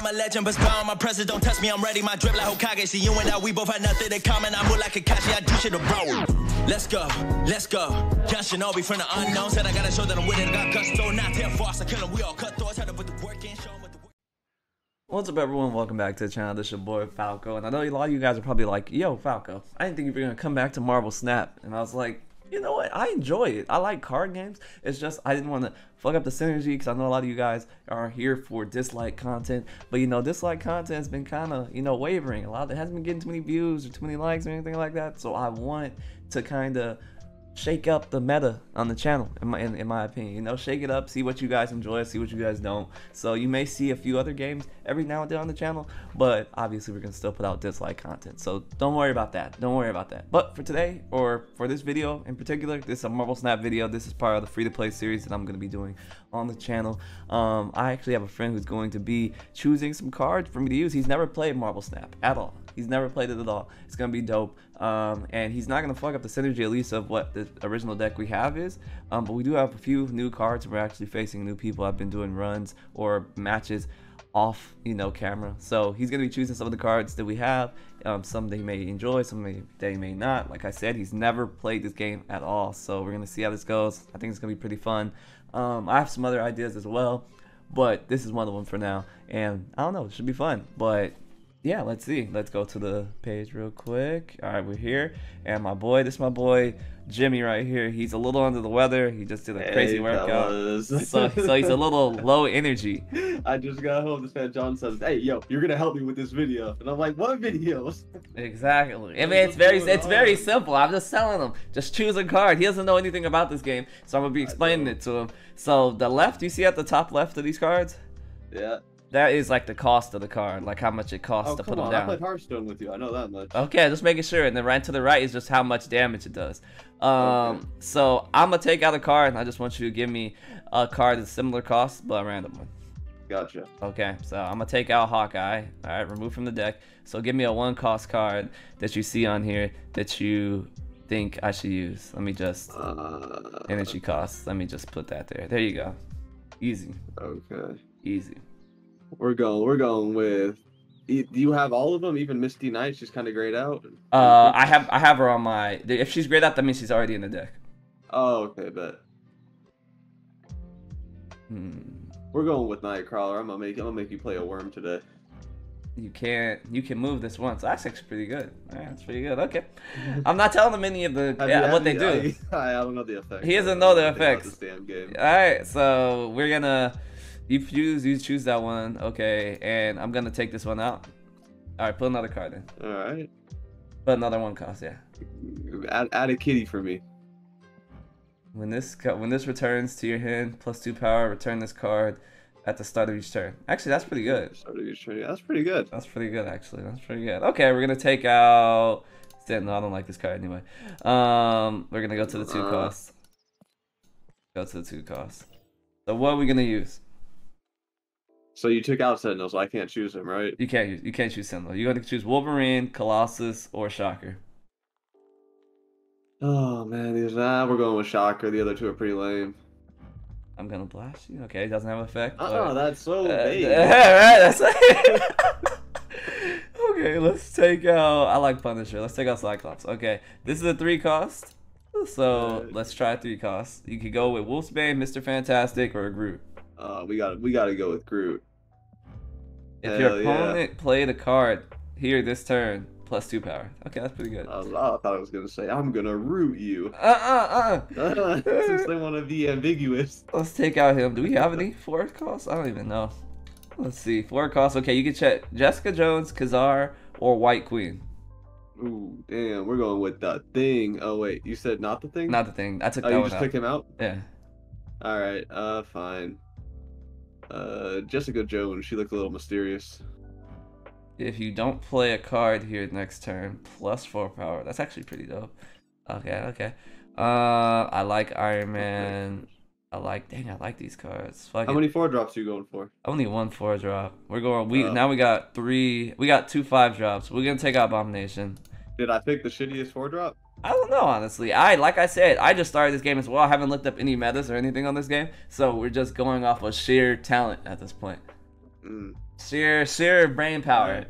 I'm a legend, but spy on my presence. Don't test me, I'm ready. My drip like Hokage. See you and I, we both had nothing in common. I move like a Kashi, I do shit to bro. Let's go, let's go. Young Shinobi from the unknown. Said I gotta show that I'm with it. Got gusto, not tear fast. I kill 'em, we all cut thoughts. Had to put the work in, show. What's up, everyone? Welcome back to the channel. This is your boy Falco, and I know a lot of you guys are probably like, "Yo, Falco, I didn't think you were gonna come back to Marvel Snap," and I was like, "You know what? I enjoy it. I like card games. It's just I didn't want to fuck up the synergy because I know a lot of you guys are here for dislike content, but you know, dislike content has been kind of you know wavering. A lot. of It hasn't been getting too many views or too many likes or anything like that. So I want to kind of shake up the meta on the channel in my in, in, my opinion you know shake it up see what you guys enjoy see what you guys don't. So you may see a few other games every now and then on the channel but obviously we're gonna still put out dislike content. So don't worry about that don't worry about that. But for today or for this video in particular this is a marvel snap video. This is part of the free to play series that i'm gonna be doing on the channel. Um, i actually have a friend who's going to be choosing some cards for me to use. He's never played marvel snap at all He's never played it at all. It's gonna be dope, um, and he's not gonna fuck up the synergy at least of what the original deck we have is. Um, but we do have a few new cards. We're actually facing new people. I've been doing runs or matches off, you know, camera. So he's gonna be choosing some of the cards that we have. Um, some that he may enjoy, some that he may not. Like I said, he's never played this game at all. So we're gonna see how this goes. I think it's gonna be pretty fun. Um, I have some other ideas as well, but this is one of them for now. And I don't know, it should be fun. But yeah, let's see. Let's go to the page real quick. All right, we're here. And my boy, this is my boy Jimmy right here. He's a little under the weather. He just did a crazy Hey, workout. So, so he's a little low energy. I just got home. This man John says, "Hey, yo, you're gonna help me with this video," and I'm like, "What video?" Exactly. I mean, it's very, it's very simple. I'm just telling him, just choose a card. He doesn't know anything about this game, so I'm gonna be explaining it to him. So the left, you see at the top left of these cards, Yeah. That is like the cost of the card, like how much it costs Oh to put them on! I down. played Hearthstone with you. I know that much. Okay, just making sure. And then right to the right is just how much damage it does. Um, Okay. so I'm gonna take out a card, and I just want you to give me a card that's similar cost, but a random one. Gotcha. Okay, so I'm gonna take out Hawkeye. All right, remove from the deck. So give me a one cost card that you see on here that you think I should use. Let me just Uh, energy costs. Let me just put that there. There you go. Easy, okay. easy. We're going. We're going with. Do you have all of them? Even Misty Knight, she's kind of grayed out. Uh, I have I have her on my. If she's grayed out, that means she's already in the deck. Oh, okay, but. Hmm. We're going with Nightcrawler. I'm gonna make. I'm gonna make you play a worm today. You can't. You can move this once. That's actually pretty good. Yeah, that's pretty good. Okay. I'm not telling them any of the yeah, you- what they you- do. I, I don't know the effects. He doesn't know the effects. Damn game. All right, so we're gonna. You choose. You choose that one. Okay, and I'm gonna take this one out. All right, put another card in. All right. Put another one cost. Yeah. Add, add a kitty for me. When this when this returns to your hand, plus two power, return this card at the start of each turn. Actually, that's pretty good. Start of your turn. That's pretty good. That's pretty good, actually. That's pretty good. Okay, we're gonna take out. No, I don't like this card anyway. Um, we're gonna go to the two Uh. costs. Go to the two costs. So what are we gonna use? So you took out Sentinel, so I can't choose him, right? You can't use. You can't choose Sentinel. You're gonna choose Wolverine, Colossus, or Shocker. Oh man, these ah, we're going with Shocker. The other two are pretty lame. I'm gonna blast you. Okay, it doesn't have effect. Oh, but- that's so Uh, vague. right, that's okay, let's take out. I like Punisher. Let's take out Cyclops. Okay, this is a three cost. So let's try three costs. You could go with Wolfsbane, Mr. Fantastic, or Groot. Uh, we got we got to go with Groot. If your Hell yeah. opponent played a card here this turn, plus two power. Okay, that's pretty good. I, I thought I was gonna say I'm gonna root you. Uh uh uh. Since they want to be ambiguous. Let's take out him. Do we have any four costs? I don't even know. Let's see. Four costs. Okay, you can check Jessica Jones, Ka-Zar, or White Queen. Ooh, damn, we're going with the thing. Oh wait, you said not the thing? Not the thing. I took Oh, that you just out. took him out. Yeah. All right, uh, fine. Uh, Jessica Jones, she looked a little mysterious. If you don't play a card here next turn, plus four power. That's actually pretty dope. Okay, okay. Uh, I like Iron Man. I like. Dang, I like these cards. Fuck How it. many four drops are you going for? Only one four drop. We're going. We Oh. now we got three. We got two five drops. We're gonna take out Abomination. Did I pick the shittiest four drop? I don't know, honestly. I like I said, I just started this game as well. I haven't looked up any metas or anything on this game, so we're just going off of sheer talent at this point. Mm. sheer sheer brain power. Right.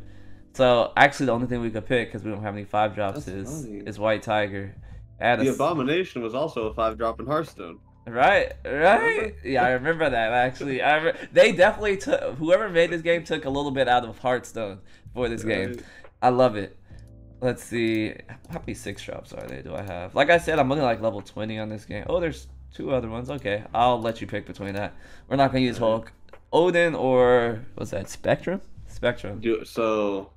So actually, the only thing we could pick because we don't have any five drops That's is funny. is White Tiger. Add The s- Abomination was also a five drop in Hearthstone. Right, right. Yeah, I remember that actually. I re- they definitely took whoever made this game took a little bit out of Hearthstone for this game. I love it. Let's see, how many six drops are they? Do I have? Like I said, I'm looking like level 20 on this game. Oh, there's two other ones. Okay, I'll let you pick between that. We're not gonna use Hulk, Odin, or what's that? Spectrum. Spectrum. Do, so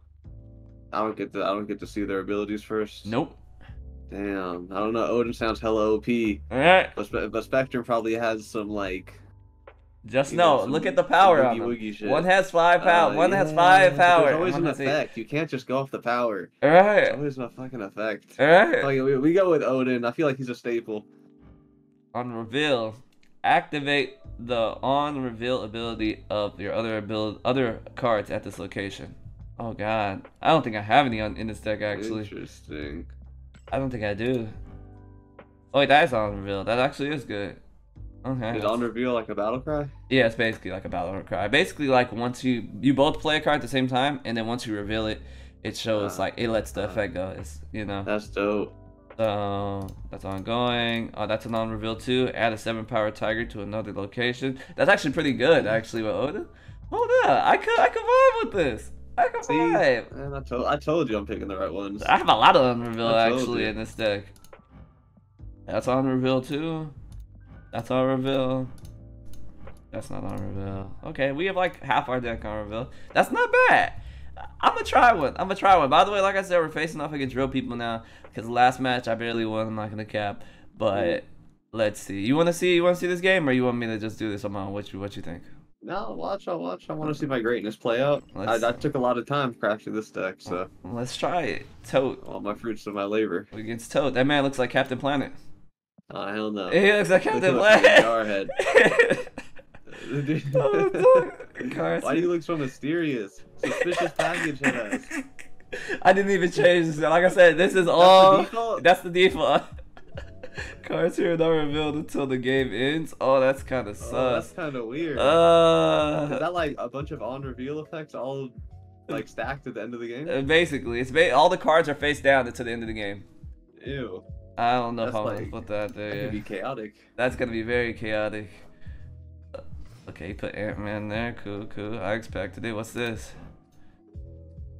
I don't get to I don't get to see their abilities first. Nope. Damn, I don't know. Odin sounds hella OP, All right. but, but Spectrum probably has some like Just you know, know. Look at the power boogie on them. One has five power. Uh, one has five power. There's always an gonna effect. You can't just go off the power. All It's right. always a fucking effect. All right. Like, we, we go with Odin. I feel like he's a staple. on reveal, activate the on reveal ability of your other ability other cards at this location. Oh god, I don't think I have any on in this deck actually. Interesting. I don't think I do. Oh wait, that is on reveal. That actually is good. Okay. Is on reveal like a battle cry? Yeah, it's basically like a battle cry. Basically, like once you you both play a card at the same time, and then once you reveal it, it shows Ah, like it lets the ah. effect go. It's you know. That's dope. So that's ongoing. Oh, that's a non-reveal too. Add a seven power tiger to another location. That's actually pretty good, actually. With Odin. Hold up, I could I could vibe with this. I could See, vibe. man, I told I told you I'm picking the right ones. I have a lot of on reveal actually you. in this deck. That's on reveal too. That's our reveal. That's not on reveal. Okay, we have like half our deck on reveal. That's not bad. I'm gonna try one. I'm gonna try one. By the way, like I said, we're facing off against real people now. Because last match I barely won. I'm not gonna cap. But let's see. You wanna see? You wanna see this game, or you want me to just do this on my own? What you What you think? No, watch, I'll watch. I want to see my greatness play out. I, I took a lot of time crafting this deck, so Let's try it. Tote All my fruits of my labor. against Tote. That man looks like Captain Planet. Oh hell no. He looks like Captain Planet. Jarhead. It's a- Carson. Why do you look so mysterious? Suspicious package has. I didn't even change this. Like I said, this is all. default? That's the default. Cards here are not revealed until the game ends. Oh, that's kind of Oh, that's kind of weird. Is Uh, that like a bunch of on reveal effects all like stacked at the end of the game? uh, basically, it's ba- all the cards are face down until the end of the game. Ew. I don't know That's I'm gonna put that That there. could yeah. be chaotic. That's gonna be very chaotic. Uh, Okay, put Ant Man there. Cool, cool. I expected it. What's this?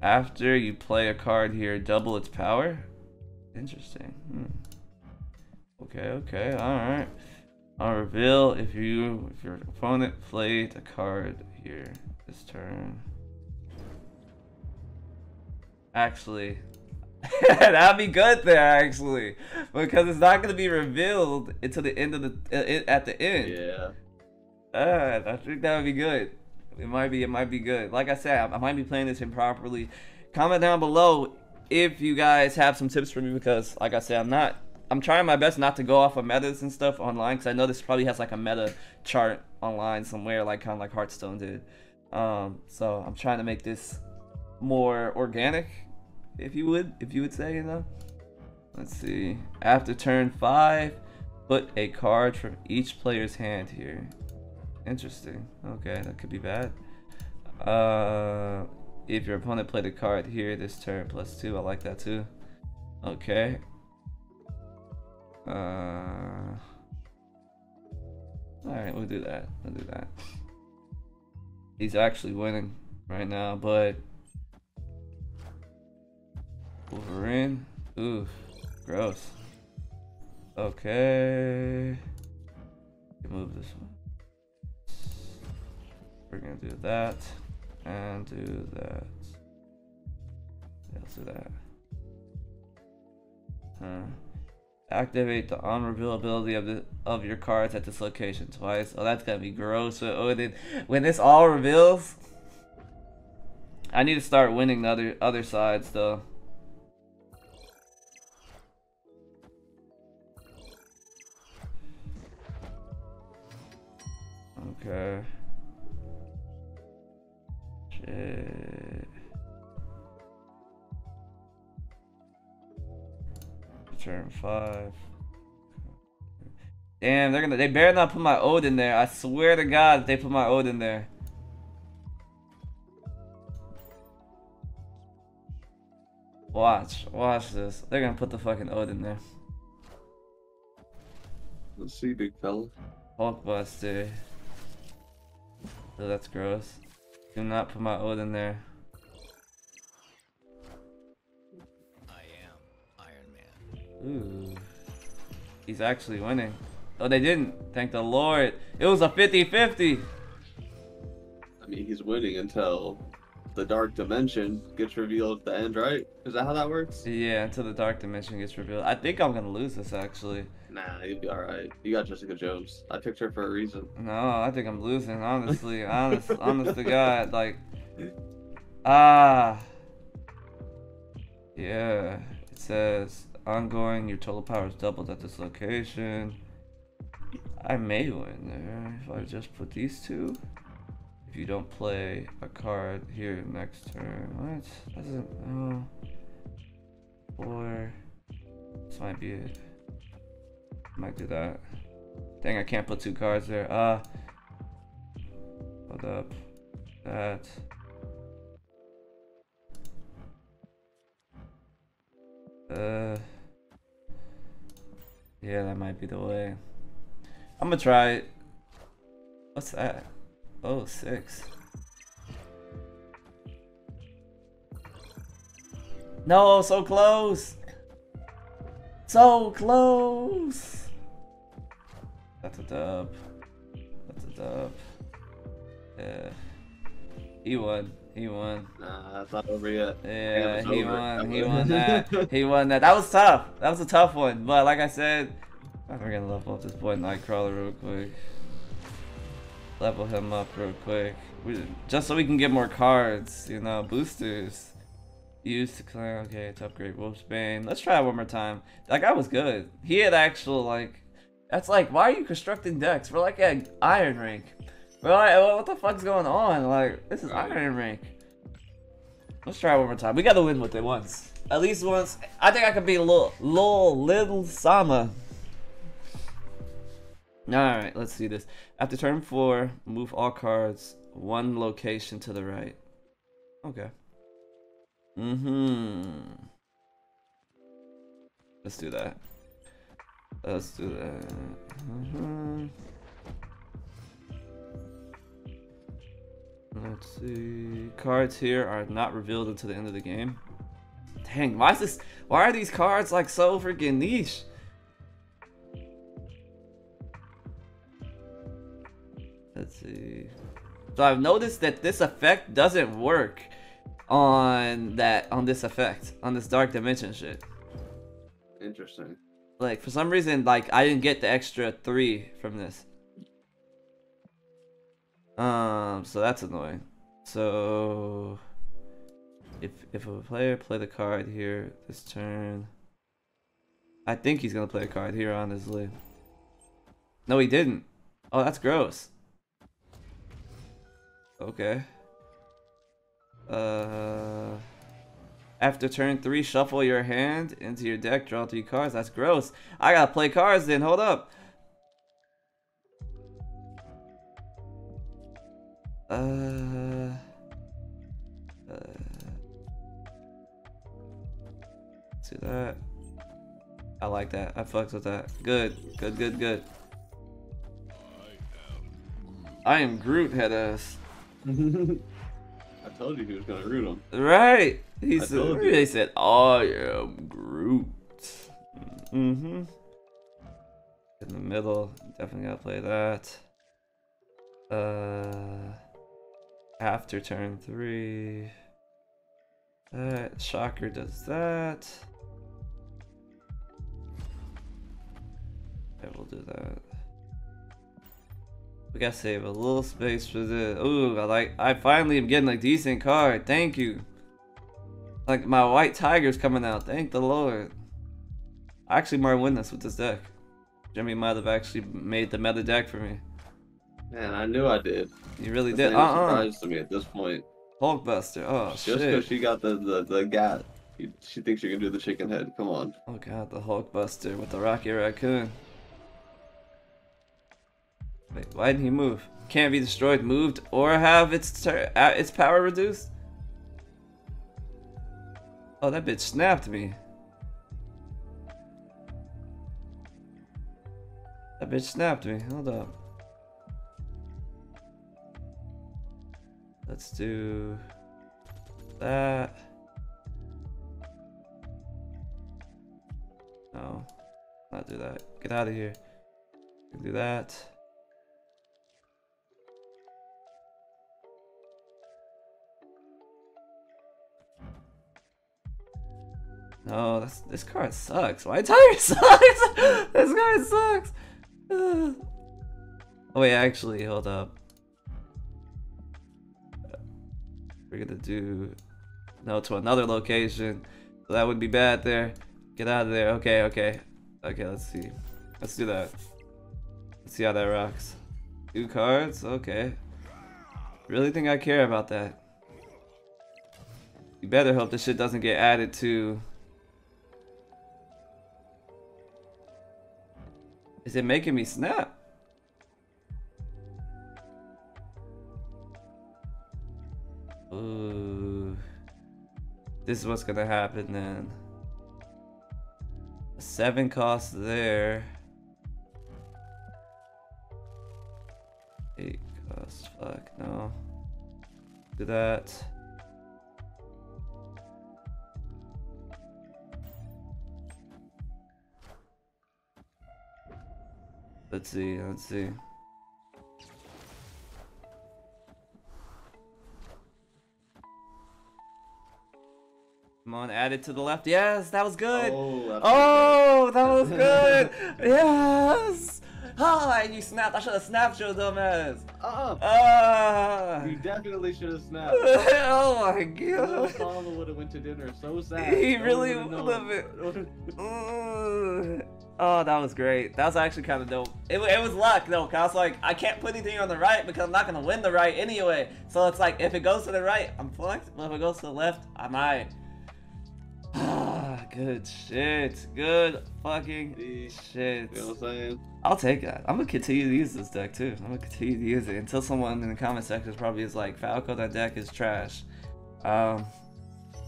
After you play a card here, double its power. Interesting. Hmm. Okay, okay, all right. I'll reveal, if you if your opponent played a card here this turn. Actually, that'd be good there actually, because it's not gonna be revealed until the end of the uh, at the end. Yeah. Uh, I think that would be good. It might be. It might be good. Like I said, I, I might be playing this improperly. Comment down below if you guys have some tips for me because, like I said, I'm not. I'm trying my best not to go off of metas and stuff online because I know this probably has like a meta chart online somewhere, like kind of like Hearthstone did. Um, so I'm trying to make this more organic, if you would, if you would say, you know. Let's see. After turn five, put a card from each player's hand here. Interesting. Okay, that could be bad. Uh, if your opponent played a card here this turn, plus two. I like that too. Okay. Uh. All right, we'll do that. We'll do that. He's actually winning right now, but Wolverine. Ooh, gross. Okay. Move this one. We're gonna do that and do that. Let's do that. Huh. Activate the on reveal ability of the of your cards at this location twice. Oh, that's gonna be gross. With oh, Odin. When this all reveals, I need to start winning the other other sides though. Okay. Shit. Turn five. Damn, they're gonna. They better not put my old in there. I swear to God, they put my old in there. Watch, watch this. They're gonna put the fucking old in there. Let's see, big fella. Hulkbuster. Oh, that's gross. Do not put my Ode in there. I am Iron Man. Ooh. He's actually winning. Oh, they didn't. Thank the Lord. It was a 50 50. I mean, he's winning until the dark dimension gets revealed at the end, right? Is that how that works? Yeah, until the Dark Dimension gets revealed. I think I'm gonna lose this actually. Nah, you'll be alright. You got Jessica Jones. I picked her for a reason. No, I think I'm losing, honestly. honest, honest to God. Like, ah. Yeah. It says, ongoing, your total power is doubled at this location. I may win there if I just put these two. If you don't play a card here next turn. What? Doesn't. Oh. Or. This might be it. Might do that. Dang, I can't put two cards there. Uh. Hold up. That. Uh. Yeah, that might be the way. I'm gonna try it. What's that? Oh, six. No, so close. So close. That's a dub. That's a dub. Yeah. He won. He won. Nah, it's not over yet. Yeah, he over. won. He won that. He won that. That was tough. That was a tough one. But like I said, I'm gonna level up this boy Nightcrawler real quick. Level him up real quick. We, just so we can get more cards, you know, boosters. Use to clear. Okay, to upgrade Wolfsbane. Let's try it one more time. That guy was good. He had actual like. That's like, why are you constructing decks? We're like at Iron Rank. We're like, what the fuck's going on? Like, this is Iron Rank. Let's try it one more time. We gotta win with it once. At least once. I think I could be a little, little, little Sama. Alright, let's see this. After turn 4, move all cards one location to the right. Okay. Mm-hmm. Let's do that. Let's do that. hmm Let's see. Cards here are not revealed until the end of the game. Dang, why is this? Why are these cards like so freaking niche? Let's see. So I've noticed that this effect doesn't work on that on this effect on this dark dimension shit. Interesting. Like for some reason, like I didn't get the extra three from this. Um, so that's annoying. So if if a player play the card here this turn, I think he's gonna play a card here. Honestly, no, he didn't. Oh, that's gross. Okay. Uh. After turn three, shuffle your hand into your deck, draw three cards. That's gross. I gotta play cards then. Hold up. Uh. uh see that. I like that. I fucks with that. Good. Good, good, good. I am Groot, head ass. I told you he was gonna root him. Right. He I said, they said, I am Groot. Mm-hmm. In the middle, definitely gotta play that. Uh, after turn three. That shocker does that. I will do that. We gotta save a little space for the. Ooh, I like. I finally am getting a decent card. Thank you. Like my white tiger's coming out. Thank the Lord. I actually might win this with this deck. Jimmy might have actually made the meta deck for me. Man, I knew I did. You really This did. Uh uh surprise to me at this point. Hulkbuster. Oh Just because she got the the, the gat, she thinks you can do the chicken head. Come on. Oh god, the Hulkbuster with the Rocket Raccoon. Wait, why didn't he move? Can't be destroyed, moved, or have its uh, its power reduced. Oh, that bitch snapped me. That bitch snapped me. Hold up. Let's do that. No, not do that. Get out of here. Do that. No, that's, this card sucks. My tire sucks. this card sucks. oh wait, actually, hold up. We're gonna do no to another location. So that would be bad there. Get out of there. Okay, okay. Okay, let's see. Let's do that. Let's see how that rocks. Two cards? Okay. Really think I care about that. You better hope this shit doesn't get added to Is it making me snap? Ooh. This is what's gonna happen then. Seven costs there. Eight costs, fuck, no. Do that. Let's see, let's see. Come on, add it to the left. Yes, that was good. Oh, Oh, that was good. yes. Ah, and you snapped. I should have snapped your dumbass. Uh-uh. Ah. You definitely should have snapped. oh my god. Salma would have went to dinner so sad. He No really known. Mm. Oh, that was great. That was actually kind of dope. It, it was luck though, cause I was like, I can't put anything on the right because I'm not gonna win the right anyway. So it's like, if it goes to the right, I'm fucked. But if it goes to the left, I might. Ah, good shit. Good fucking See? shit. You know what I'm saying? I'll take that. I'm gonna continue to use this deck too. I'm gonna continue to use it until someone in the comment section probably is like, Falco, that deck is trash. Um,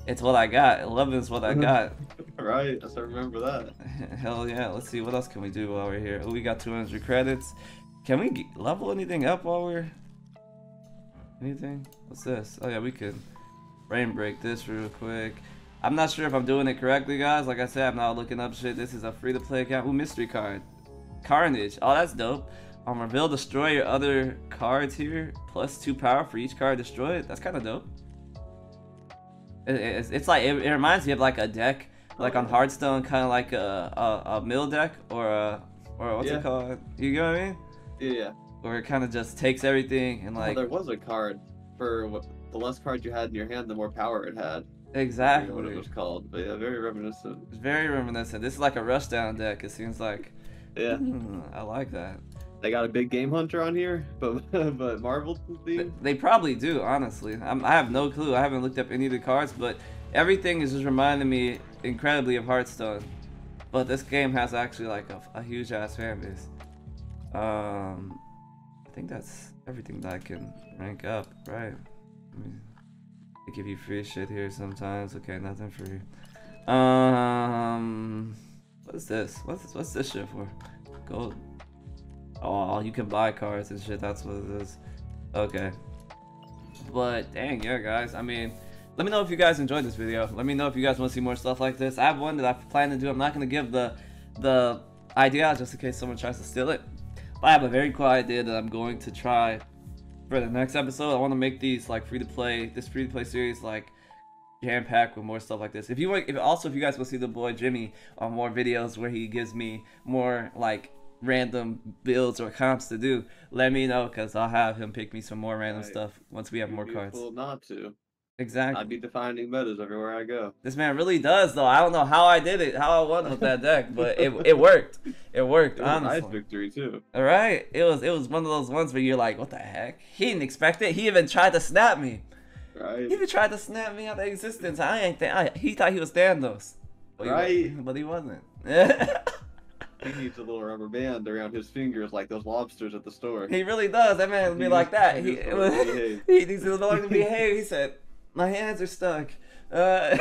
it's what I got. 11 is what I got. Right, I remember that. Hell yeah. Let's see what else can we do while we're here. Oh, we got 200 credits. Can we level anything up while we're anything? What's this? Oh yeah, we could brain break this real quick. I'm not sure if I'm doing it correctly, guys. Like I said, I'm not looking up shit. This is a free to play account. Ooh, mystery card. Carnage. Oh, that's dope. Um, reveal destroy your other cards here. Plus two power for each card destroyed. That's kind of dope. It, it's, it's like it, it reminds me of like a deck, like on Hearthstone, kind of like a, a a mill deck or a or what's Yeah. it called? You know what I mean? Yeah. Where it kind of just takes everything and like. Well, there was a card for what the less cards you had in your hand, the more power it had. Exactly. what it was called, but yeah, very reminiscent. It's very reminiscent. This is like a rushdown deck. It seems like. Yeah, Hmm, I like that. They got a big game hunter on here, but but Marvel They, theme. they probably do, honestly. I'm, I have no clue. I haven't looked up any of the cards, but everything is just reminding me incredibly of Hearthstone. But this game has actually like a, a huge ass fan base. Um, I think that's everything that I can rank up, right? I mean, they give you free shit here sometimes. Okay, nothing free. Um, what is this? What's what's this shit for? Gold. Oh, you can buy cards and shit. That's what it is. Okay. But dang, yeah, guys. I mean, let me know if you guys enjoyed this video. Let me know if you guys want to see more stuff like this. I have one that I plan to do. I'm not gonna give the the idea just in case someone tries to steal it. But I have a very cool idea that I'm going to try for the next episode. I want to make these like free to play. This free to play series like jam packed with more stuff like this. If you want, if also if you guys want to see the boy Jimmy on more videos where he gives me more like random builds or comps to do, let me know because I'll have him pick me some more random Right. stuff once we have You'd more be cards. not to. Exactly. I'd be defining metas everywhere I go. This man really does though. I don't know how I did it, how I won with that deck, but it it worked. It worked It a nice victory too. All right, it was it was one of those ones where you're like, what the heck? He didn't expect it. He even tried to snap me. Right. He even tried to snap me out of existence. I ain't think I, he thought he was Thanos. But he Right. but he wasn't. He needs a little rubber band around his fingers like those lobsters at the store. he really does. That man would be like that. He, to learn to behave. he needs to learn to behave. He said, my hands are stuck. Uh,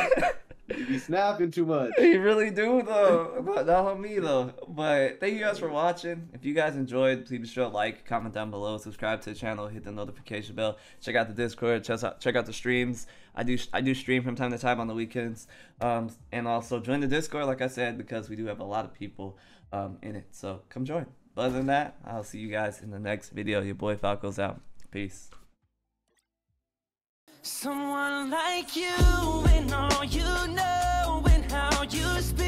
You be snapping too much. You really do though. But not on me though. But thank you guys for watching. If you guys enjoyed, please be sure to like, comment down below, subscribe to the channel, hit the notification bell. Check out the Discord. Check out check out the streams. I do I do stream from time to time on the weekends. Um, and also join the Discord, like I said, because we do have a lot of people um, in it. So come join. But other than that, I'll see you guys in the next video. Your boy Falco's out. Peace. Someone like you and all you know and how you speak.